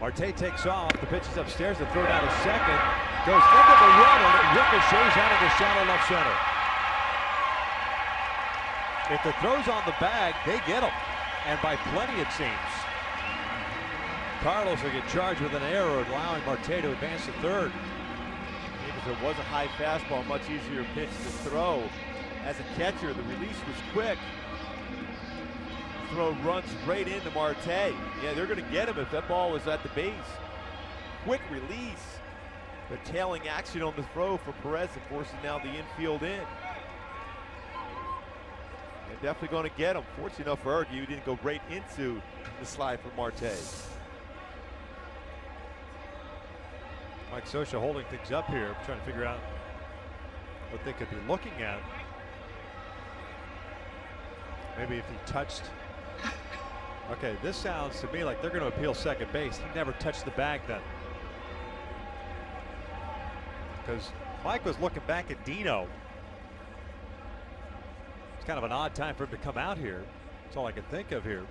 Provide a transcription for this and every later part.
Marte takes off. The pitch is upstairs. The throw down to second. Goes into the run and it ricochets out of the shallow left center. If the throw's on the bag, they get him. And by plenty, it seems. Carlos will get charged with an error, allowing Marte to advance to third. If it was a high fastball, much easier pitch to throw. As a catcher, the release was quick. Throw runs right into Marte. Yeah, they're going to get him if that ball was at the base. Quick release. The tailing action on the throw for Perez and forcing now the infield in. Definitely going to get him. Fortunate enough for Ergy, he didn't go right into the slide for Marte. Mike Scioscia holding things up here, trying to figure out what they could be looking at. Maybe if he touched. Okay, this sounds to me like they're going to appeal second base. He never touched the bag then. Because Mike was looking back at Dino. It's kind of an odd time for him to come out here. That's all I can think of here.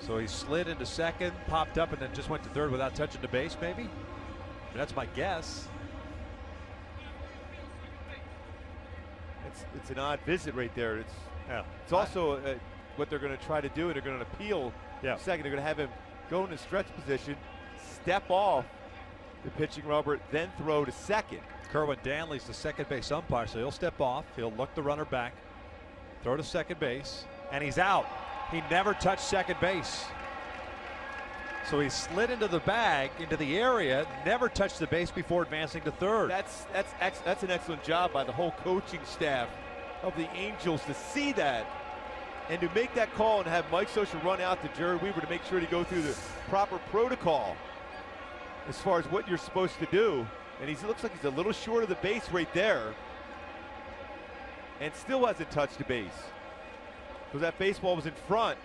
So he slid into second, popped up, and then just went to third without touching the base, maybe? That's my guess. It's, it's an odd visit right there. It's Yeah. It's also uh, what they're going to try to do, and they're going to appeal Yeah. second. They're going to have him go into stretch position, step off the pitching rubber, then throw to second. Kerwin Danley's the second base umpire, so he'll step off. He'll look the runner back, throw to second base, and he's out. He never touched second base. So he slid into the bag, into the area, never touched the base before advancing to third. That's that's ex- that's an excellent job by the whole coaching staff of the Angels to see that and to make that call and have Mike Scioscia run out to Jered Weaver to make sure to go through the proper protocol as far as what you're supposed to do. And he looks like he's a little short of the base right there, and still hasn't touched the base because that baseball was in front